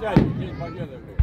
50, День Победы.